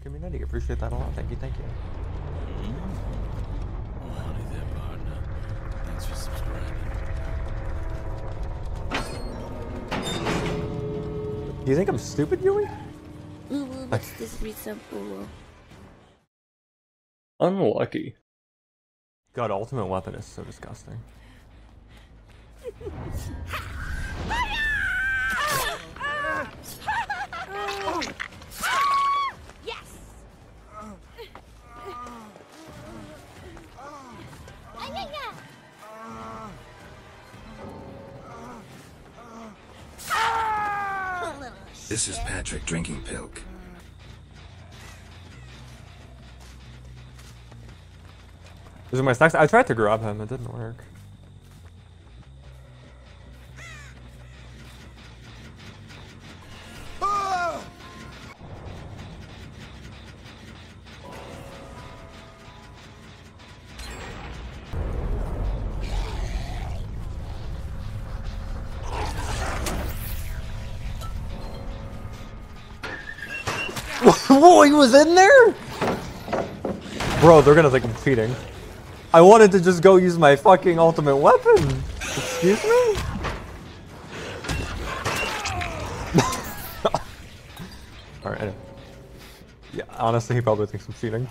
the community. Appreciate that a lot. Thank you, thank you. Oh, honey there, partner. Thanks for subscribing. Do you think I'm stupid, Yui? Ooh, ooh, what's this resub? Ooh, Unlucky. God, ultimate weapon is so disgusting. This is Patrick drinking pilk. These are my stacks. I tried to grab him, it didn't work. Whoa, he was in there? Bro, they're gonna think I'm cheating. I wanted to just go use my fucking ultimate weapon. Excuse me? Alright, anyway. Yeah, honestly, he probably thinks I'm cheating.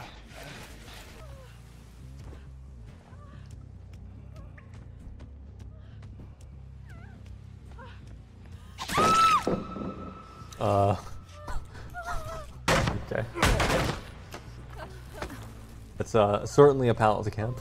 Uh. Okay. It's uh, certainly a pallet camp.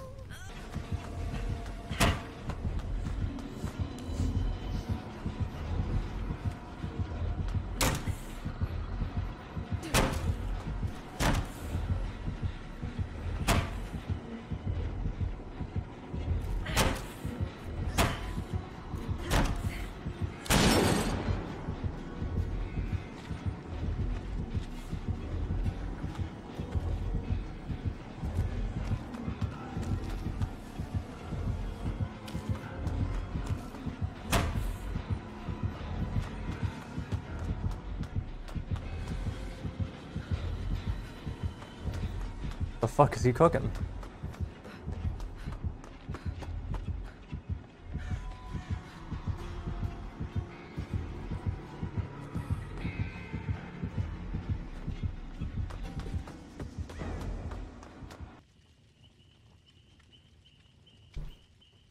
Fuck is he cooking?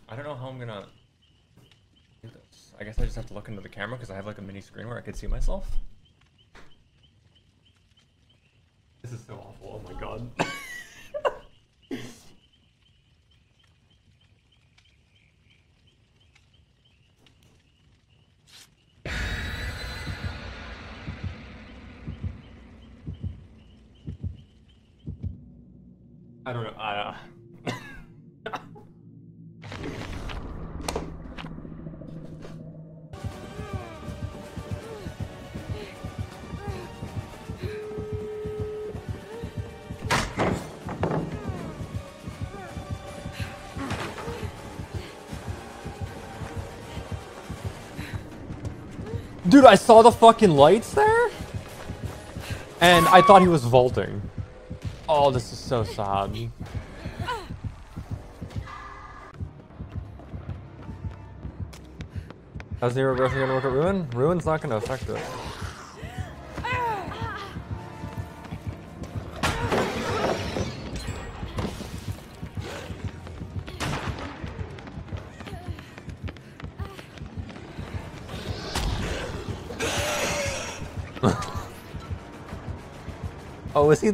I don't know how I'm gonna do this. I guess I just have to look into the camera because I have like a mini screen where I could see myself. This is so awful. Oh my god. I don't know. I, uh... Dude, I saw the fucking lights there, and I thought he was vaulting. Oh, this is so sad. How's the reversing gonna work at Ruin? Ruin's not gonna affect it. Oh, is he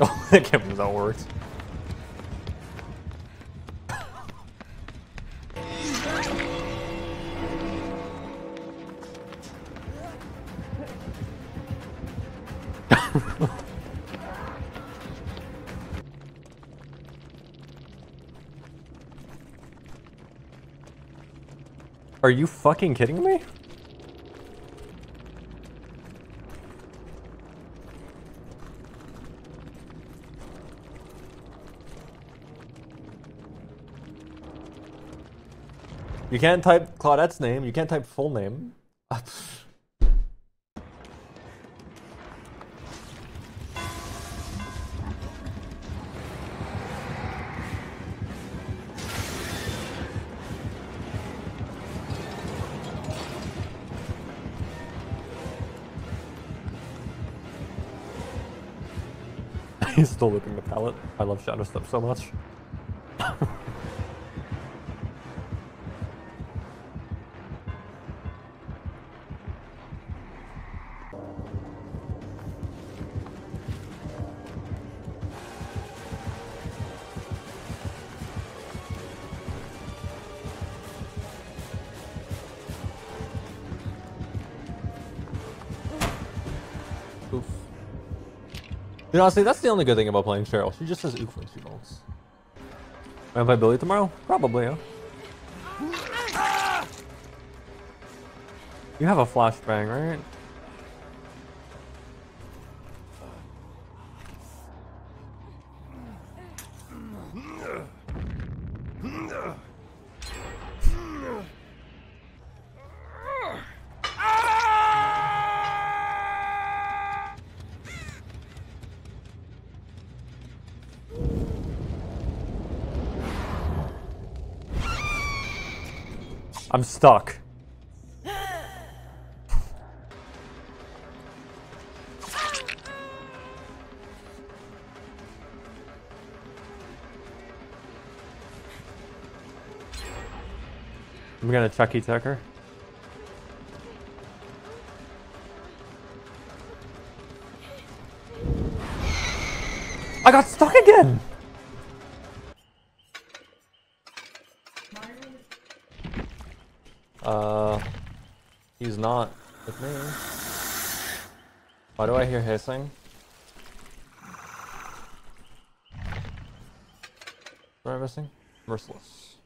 Oh, I can't believe that worked. Are you fucking kidding me? You can't type Claudette's name. You can't type full name. He's still licking the pallet. I love Shadow Step so much. You know, honestly, that's the only good thing about playing Cheryl. She just says oof when she rolls. Wanna play Billy tomorrow? Probably. You have a flashbang, right? I'm stuck. I'm gonna Chucky Tucker. I got stuck again! Uh, he's not with me. Why do I hear hissing? What am I missing? Merciless.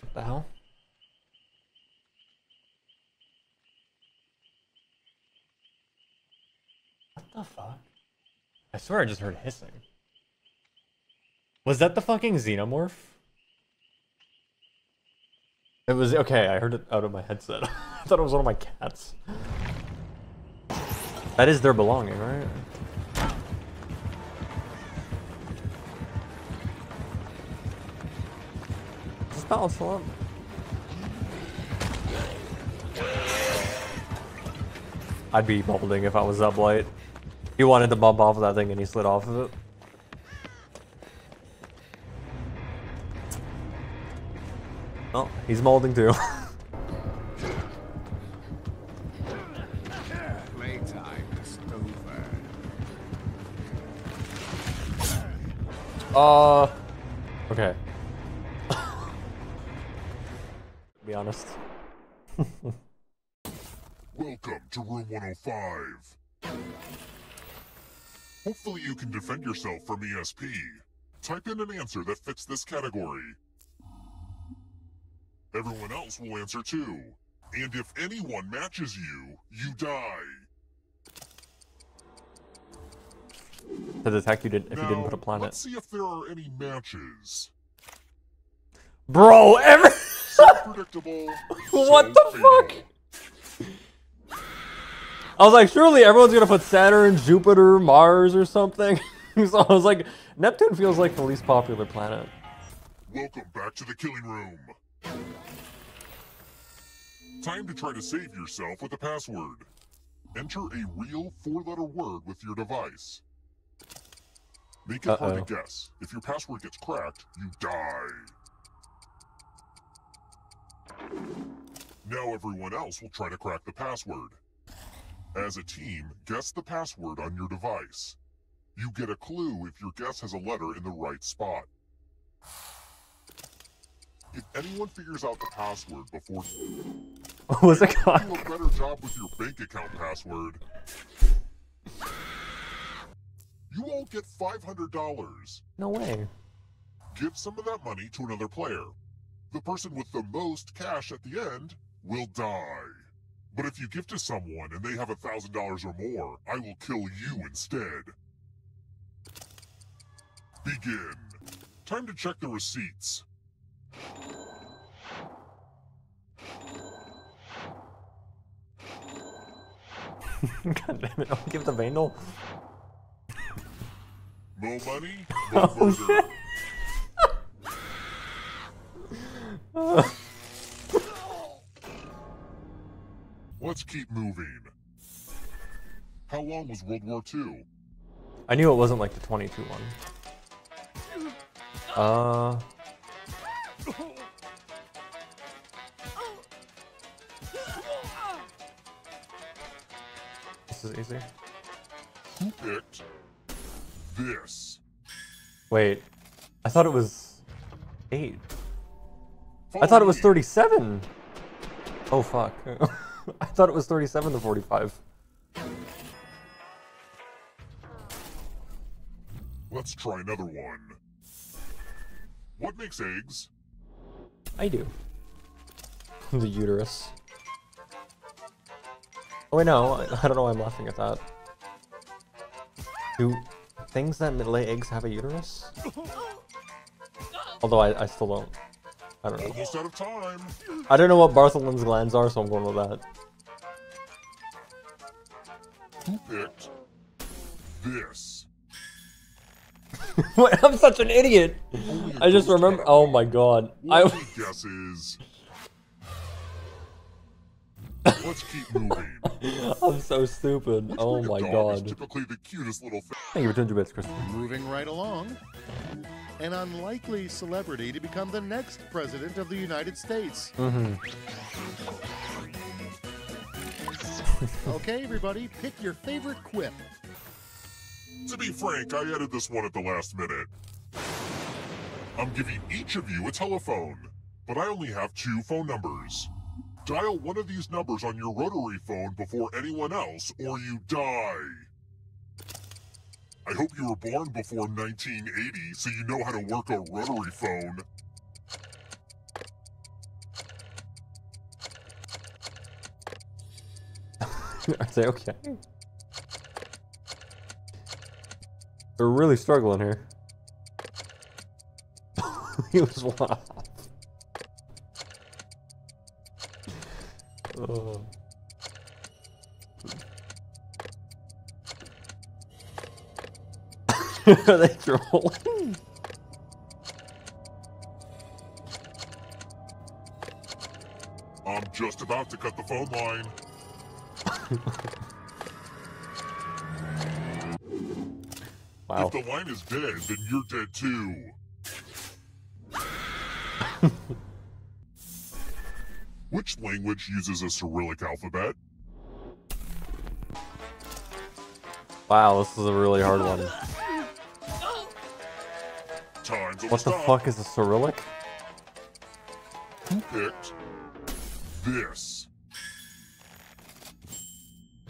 What the hell? What the fuck? I swear I just heard hissing. Was that the fucking xenomorph? It was okay. I heard it out of my headset. I thought it was one of my cats. That is their belonging, right? Balance a lot. I'd be balding if I was up light. He wanted to bump off of that thing and he slid off of it. Oh, he's molding too. Uh, okay. be honest. Welcome to Room 105. Hopefully you can defend yourself from ESP. Type in an answer that fits this category. Everyone else will answer too. And if anyone matches you, you die. To detect you did if you didn't put a planet. Let's see if there are any matches. Bro, every So predictable. What so the fatal. fuck? I was like, surely everyone's gonna put Saturn, Jupiter, Mars, or something. so I was like, Neptune feels like the least popular planet. Welcome back to the killing room. Time to try to save yourself with a password. Enter a real four-letter word with your device. Make it hard Uh-oh. to guess. If your password gets cracked, you die. Now everyone else will try to crack the password. As a team, guess the password on your device. You get a clue if your guess has a letter in the right spot. If anyone figures out the password before was a Do cock. a better job with your bank account password. You won't get $500. No way. Give some of that money to another player. The person with the most cash at the end will die. But if you give to someone and they have a thousand dollars or more, I will kill you instead. Begin. Time to check the receipts. God damn it! Don't give the vandal. No money, mo murder. Let's keep moving. How long was World War II? I knew it wasn't like the 22 one. Uh. This is easy. Who picked this? Wait, I thought it was eight. I thought it was 37. Oh fuck. I thought it was 37 to 45. Let's try another one. What makes eggs? I do. the uterus. Oh wait, no, I I don't know why I'm laughing at that. Do things that lay eggs have a uterus? Although I, I still don't. I don't know. Almost out of time. I don't know what Bartholin's glands are, so I'm going with that. Who picked this? I'm such an idiot. Only I just remember. Oh my god. I. What any guesses? Let's keep moving. I'm so stupid. Which Oh my god. typically the cutest little. Thank you for 200 bits, Christopher. Moving right along. An unlikely celebrity to become the next president of the United States. Mm-hmm. Okay, everybody, pick your favorite quip. To be frank, I added this one at the last minute. I'm giving each of you a telephone, but I only have two phone numbers. Dial one of these numbers on your rotary phone before anyone else, or you die. I hope you were born before 1980, so you know how to work a rotary phone. Are they okay? They're really struggling here. he was off. Oh. Are they trolling? I'm just about to cut the phone line. Wow. If the line is dead, then you're dead too. Which language uses a Cyrillic alphabet? Wow, this is a really hard one. What the up. fuck is a Cyrillic? Who picked this?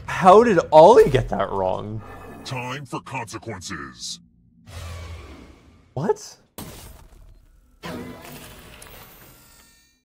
How did Ollie get that wrong? Time for consequences. What?